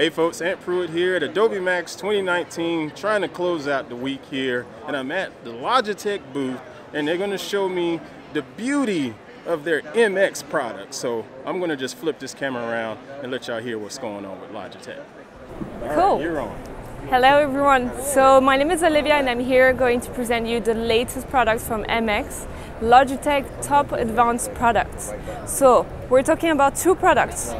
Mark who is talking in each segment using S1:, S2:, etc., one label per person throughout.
S1: Hey folks, Ant Pruitt here at Adobe Max 2019, trying to close out the week here, and I'm at the Logitech booth, and they're going to show me the beauty of their MX product. So I'm going to just flip this camera around and let y'all hear what's going on with Logitech. All
S2: cool.
S1: Right, you're on.
S2: Hello everyone. So my name is Olivia and I'm here going to present you the latest products from MX, Logitech top advanced products. So we're talking about two products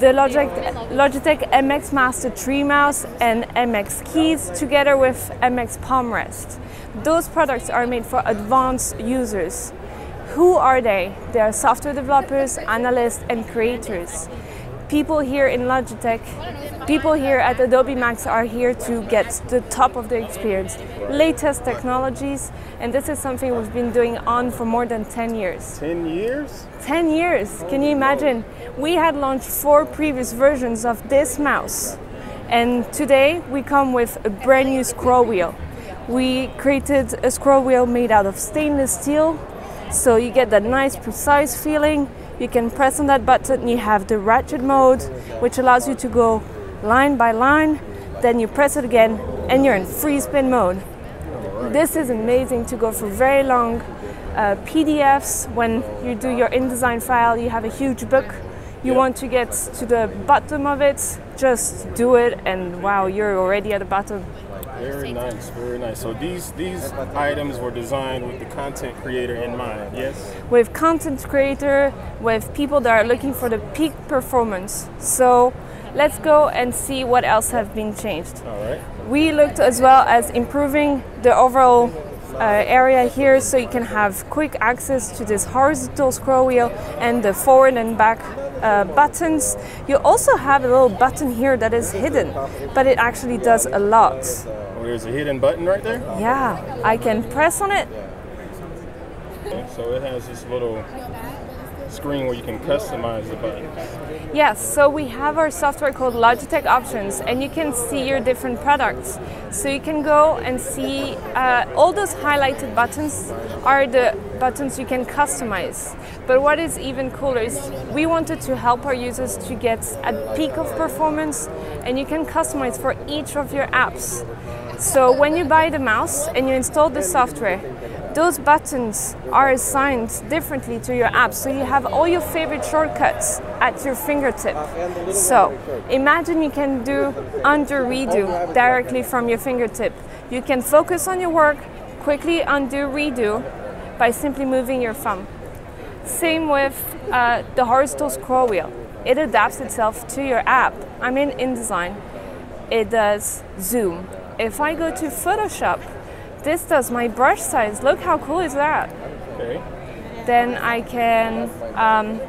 S2: the Logitech, Logitech MX Master 3 mouse and MX keys together with MX palm rest. Those products are made for advanced users. Who are they? They are software developers, analysts and creators. People here in Logitech People here at Adobe Max are here to get the top of the experience, latest technologies, and this is something we've been doing on for more than 10 years.
S1: 10 years?
S2: 10 years, can you imagine? We had launched four previous versions of this mouse, and today we come with a brand new scroll wheel. We created a scroll wheel made out of stainless steel, so you get that nice precise feeling. You can press on that button, you have the ratchet mode, which allows you to go line by line, then you press it again and you're in free spin mode. This is amazing to go for very long uh, PDFs. When you do your InDesign file, you have a huge book, you yep. want to get to the bottom of it, just do it and wow, you're already at the bottom.
S1: Very nice, very nice. So these these items were designed with the content creator in mind, yes?
S2: With content creator, with people that are looking for the peak performance. So let's go and see what else have been changed.
S1: All right.
S2: We looked as well as improving the overall uh, area here so you can have quick access to this horizontal scroll wheel and the forward and back uh, buttons. You also have a little button here that is hidden, but it actually does a lot.
S1: Oh, there's a hidden button right there?
S2: Yeah, I can press on it.
S1: Okay, so it has this little screen where you can customize the buttons.
S2: Yes, so we have our software called Logitech Options, and you can see your different products. So you can go and see uh, all those highlighted buttons are the buttons you can customize. But what is even cooler is we wanted to help our users to get a peak of performance, and you can customize for each of your apps. So when you buy the mouse and you install the software, those buttons are assigned differently to your app. So you have all your favorite shortcuts at your fingertip. So imagine you can do undo redo directly from your fingertip. You can focus on your work, quickly undo redo by simply moving your thumb. Same with uh, the horizontal scroll wheel. It adapts itself to your app. I'm in InDesign. It does zoom. If I go to Photoshop, this does my brush size. Look how cool is that?
S1: Okay.
S2: Then I can, um,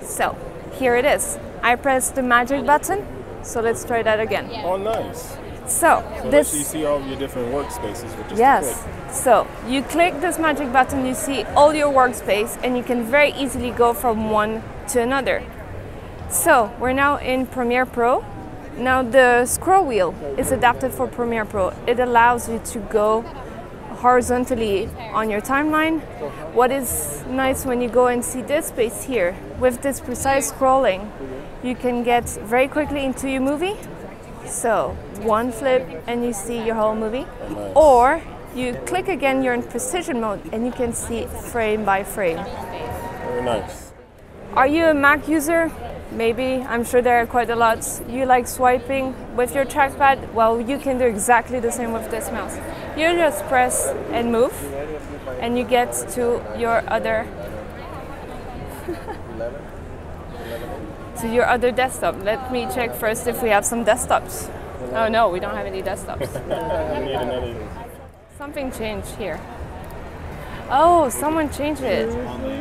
S2: so here it is. I press the magic button. So let's try that again.
S1: Oh, nice.
S2: So,
S1: so
S2: this.
S1: you see all your different workspaces with just
S2: yes. So you click this magic button, you see all your workspace, and you can very easily go from one to another. So we're now in Premiere Pro. Now the scroll wheel is adapted for Premiere Pro. It allows you to go horizontally on your timeline. What is nice when you go and see this space here, with this precise scrolling, you can get very quickly into your movie. So one flip and you see your whole movie.
S1: Nice.
S2: Or you click again, you're in precision mode and you can see frame by frame.
S1: Very nice.
S2: Are you a Mac user? Maybe, I'm sure there are quite a lot. You like swiping with your trackpad? Well, you can do exactly the same with this mouse. You just press and move, and you get to your other to your other desktop. Let me check first if we have some desktops. Oh no, we don't have any desktops. Something changed here. Oh, someone changed it.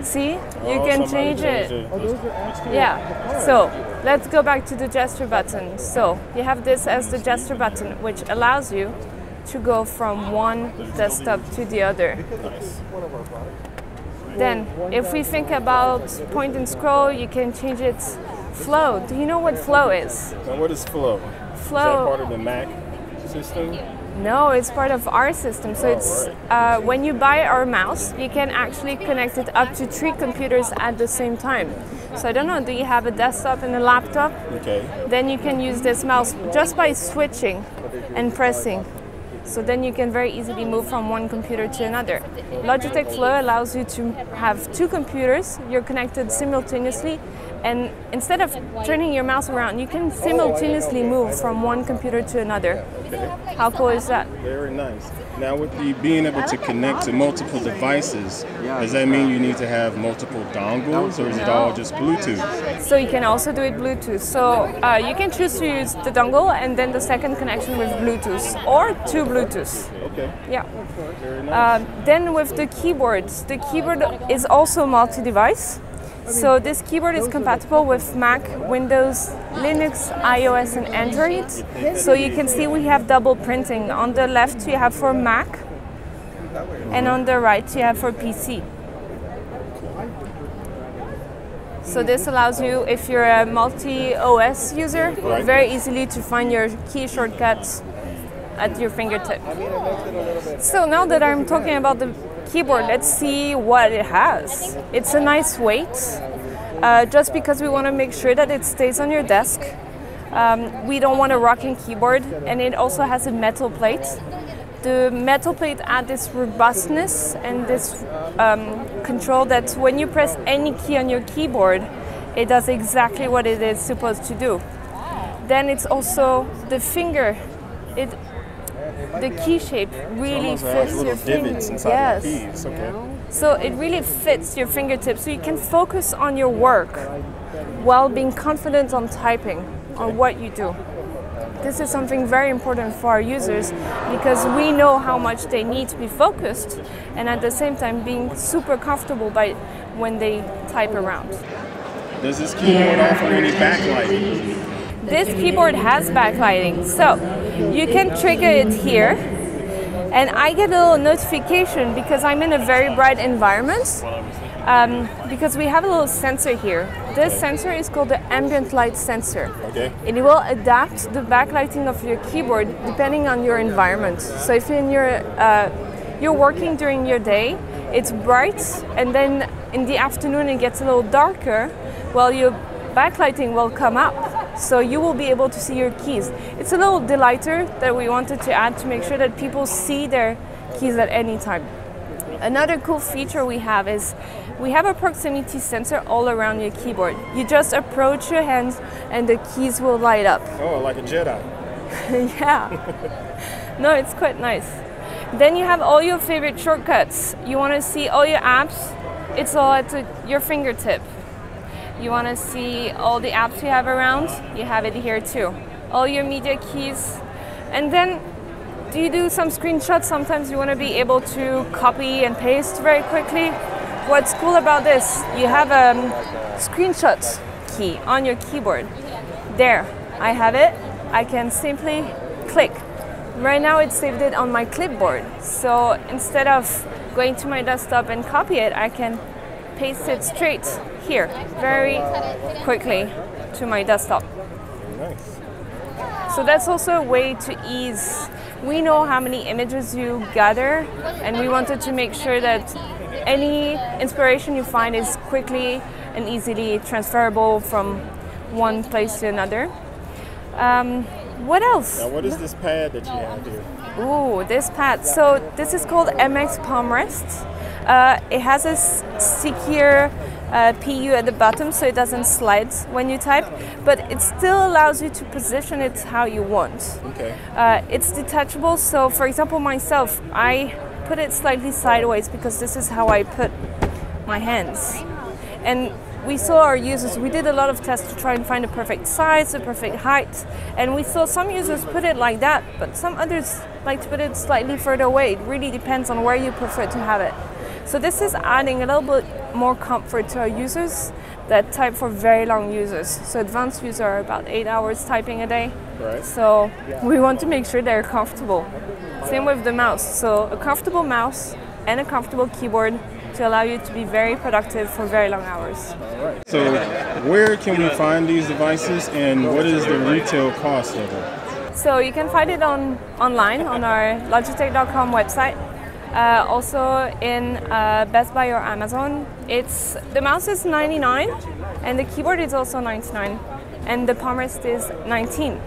S2: See? You
S1: oh,
S2: can change it. it. Yeah. So let's go back to the gesture button. So you have this as the gesture button, which allows you to go from one desktop to the other. Then, if we think about point and scroll, you can change its flow. Do you know what flow is?
S1: Now what is flow?
S2: Flow.
S1: Is that part of the Mac system?
S2: No, it's part of our system. So it's uh, when you buy our mouse, you can actually connect it up to three computers at the same time. So I don't know, do you have a desktop and a laptop?
S1: Okay.
S2: Then you can use this mouse just by switching and pressing. So then you can very easily move from one computer to another. Logitech Flow allows you to have two computers, you're connected simultaneously, and instead of turning your mouse around, you can simultaneously move from one computer to another. How cool is that?
S1: Very nice. Now, with the being able to connect to multiple devices, does that mean you need to have multiple dongles, or is it all just Bluetooth?
S2: So you can also do it Bluetooth. So uh, you can choose to use the dongle and then the second connection with Bluetooth, or two Bluetooth.
S1: Okay.
S2: Yeah.
S1: Very nice.
S2: Uh, then with the keyboards, the keyboard is also multi-device. So this keyboard is compatible with Mac, Windows, Linux, iOS, and Android. So you can see we have double printing. On the left you have for Mac, and on the right you have for PC. So this allows you, if you're a multi-OS user, very easily to find your key shortcuts at your fingertip. So now that I'm talking about the keyboard, let's see what it has. It's a nice weight, uh, just because we want to make sure that it stays on your desk. Um, we don't want a rocking keyboard, and it also has a metal plate. The metal plate adds this robustness and this um, control that when you press any key on your keyboard, it does exactly what it is supposed to do. Then it's also the finger. It the key shape really fits your
S1: fingers.
S2: yes.
S1: keys. Okay.
S2: So it really fits your fingertips, so you can focus on your work while being confident on typing on what you do. This is something very important for our users because we know how much they need to be focused and at the same time being super comfortable by when they type around.
S1: Does this keyboard offer any backlighting?
S2: This keyboard has backlighting, so you can trigger it here, and I get a little notification because I'm in a very bright environment. Um, because we have a little sensor here. This sensor is called the ambient light sensor.
S1: Okay.
S2: It will adapt the backlighting of your keyboard depending on your environment. So if in your uh, you're working during your day, it's bright, and then in the afternoon it gets a little darker. Well, your backlighting will come up, so you will be able to see your keys. It's a little delighter that we wanted to add to make sure that people see their keys at any time. Another cool feature we have is we have a proximity sensor all around your keyboard. You just approach your hands and the keys will light up.
S1: Oh, like a Jedi.
S2: yeah. No, it's quite nice. Then you have all your favorite shortcuts. You want to see all your apps, it's all at your fingertip. You want to see all the apps you have around, you have it here too. All your media keys. And then do you do some screenshots? Sometimes you want to be able to copy and paste very quickly. What's cool about this, you have a um, screenshot key on your keyboard. There, I have it. I can simply click. Right now it's saved it on my clipboard. So instead of going to my desktop and copy it, I can paste it straight here very quickly to my desktop.
S1: Nice.
S2: So that's also a way to ease. We know how many images you gather, and we wanted to make sure that any inspiration you find is quickly and easily transferable from one place to another. Um, what else?
S1: Now, what is this pad that you have here?
S2: Ooh, this pad. So this is called MX Palm Rest. Uh, it has a secure uh, PU at the bottom so it doesn't slide when you type, but it still allows you to position it how you want.
S1: Okay.
S2: Uh, it's detachable, so for example, myself, I put it slightly sideways because this is how I put my hands. And we saw our users, we did a lot of tests to try and find the perfect size, the perfect height, and we saw some users put it like that, but some others like to put it slightly further away. It really depends on where you prefer to have it. So this is adding a little bit more comfort to our users that type for very long users. So advanced users are about eight hours typing a day.
S1: Right.
S2: So we want to make sure they're comfortable. Same with the mouse. So a comfortable mouse and a comfortable keyboard to allow you to be very productive for very long hours.
S1: So, where can we find these devices, and what is the retail cost of them?
S2: So you can find it on online on our Logitech.com website. Uh, also in uh, Best Buy or Amazon. It's the mouse is 99 and the keyboard is also 99 and the palm rest is 19.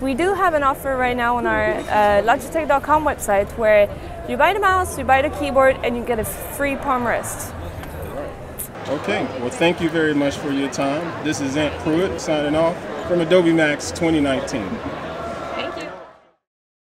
S2: We do have an offer right now on our uh, Logitech.com website where you buy the mouse, you buy the keyboard, and you get a free palm rest.
S1: Okay, well, thank you very much for your time. This is Ant Pruitt signing off from Adobe Max 2019.